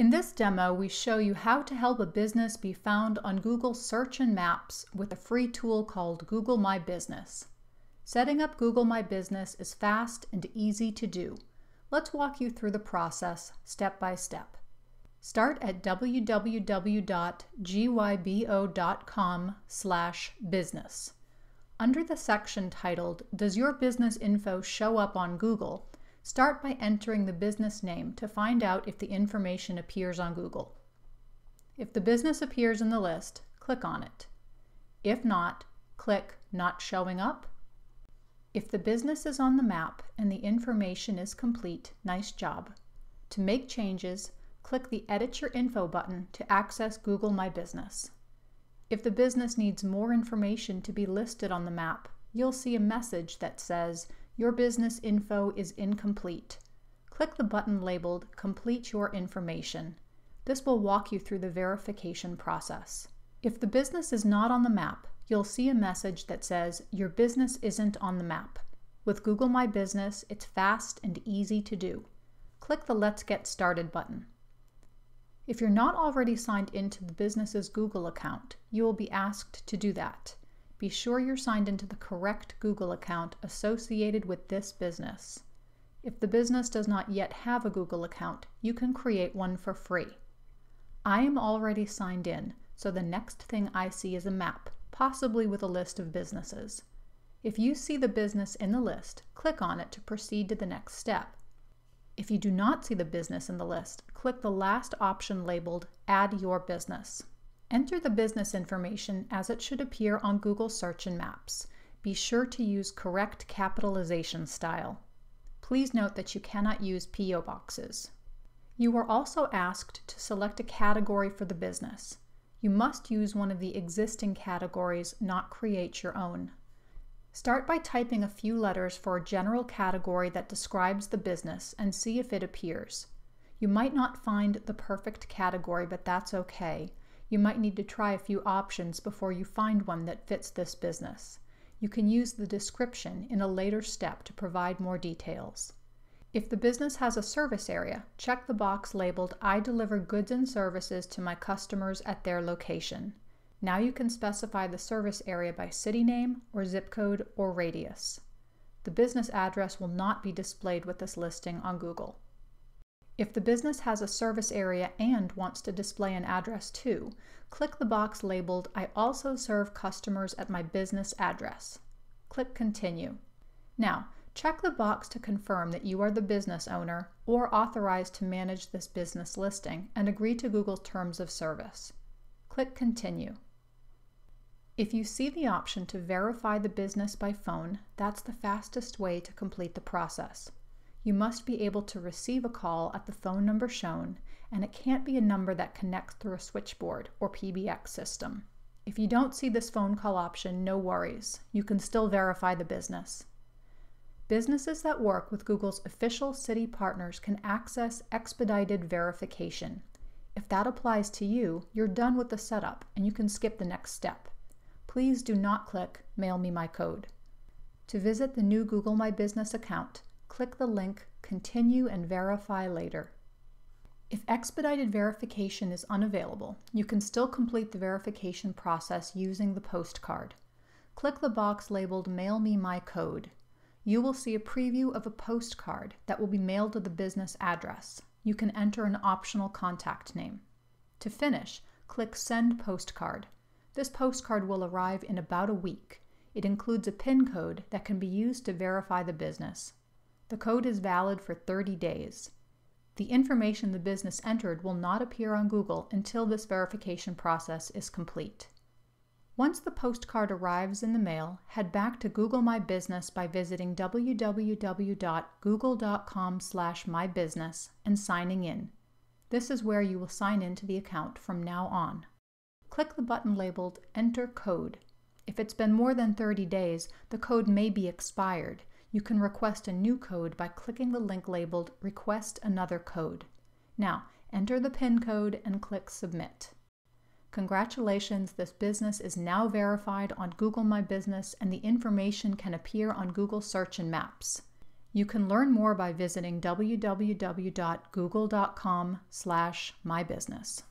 In this demo, we show you how to help a business be found on Google Search and Maps with a free tool called Google My Business. Setting up Google My Business is fast and easy to do. Let's walk you through the process step by step. Start at www.gybo.com/business. Under the section titled Does Your Business Info Show Up on Google? Start by entering the business name to find out if the information appears on Google. If the business appears in the list, click on it. If not, click Not Showing Up. If the business is on the map and the information is complete, nice job. To make changes, click the Edit Your Info button to access Google My Business. If the business needs more information to be listed on the map, you'll see a message that says your business info is incomplete. Click the button labeled Complete Your Information. This will walk you through the verification process. If the business is not on the map, you'll see a message that says Your business isn't on the map. With Google My Business, it's fast and easy to do. Click the Let's Get Started button. If you're not already signed into the business's Google account, you will be asked to do that be sure you're signed into the correct Google account associated with this business. If the business does not yet have a Google account, you can create one for free. I am already signed in, so the next thing I see is a map, possibly with a list of businesses. If you see the business in the list, click on it to proceed to the next step. If you do not see the business in the list, click the last option labeled Add Your Business. Enter the business information as it should appear on Google Search and Maps. Be sure to use correct capitalization style. Please note that you cannot use P.O. boxes. You are also asked to select a category for the business. You must use one of the existing categories, not create your own. Start by typing a few letters for a general category that describes the business and see if it appears. You might not find the perfect category, but that's okay. You might need to try a few options before you find one that fits this business. You can use the description in a later step to provide more details. If the business has a service area, check the box labeled I deliver goods and services to my customers at their location. Now you can specify the service area by city name or zip code or radius. The business address will not be displayed with this listing on Google. If the business has a service area and wants to display an address too, click the box labeled I also serve customers at my business address. Click Continue. Now, check the box to confirm that you are the business owner or authorized to manage this business listing and agree to Google's terms of service. Click Continue. If you see the option to verify the business by phone, that's the fastest way to complete the process you must be able to receive a call at the phone number shown, and it can't be a number that connects through a switchboard or PBX system. If you don't see this phone call option, no worries. You can still verify the business. Businesses that work with Google's official city partners can access expedited verification. If that applies to you, you're done with the setup and you can skip the next step. Please do not click Mail Me My Code. To visit the new Google My Business account, click the link Continue and Verify Later. If expedited verification is unavailable, you can still complete the verification process using the postcard. Click the box labeled Mail Me My Code. You will see a preview of a postcard that will be mailed to the business address. You can enter an optional contact name. To finish, click Send Postcard. This postcard will arrive in about a week. It includes a PIN code that can be used to verify the business. The code is valid for 30 days. The information the business entered will not appear on Google until this verification process is complete. Once the postcard arrives in the mail, head back to Google My Business by visiting www.google.com/mybusiness and signing in. This is where you will sign into the account from now on. Click the button labeled Enter Code. If it's been more than 30 days, the code may be expired you can request a new code by clicking the link labeled Request Another Code. Now, enter the PIN code and click Submit. Congratulations, this business is now verified on Google My Business and the information can appear on Google Search and Maps. You can learn more by visiting www.google.com/mybusiness.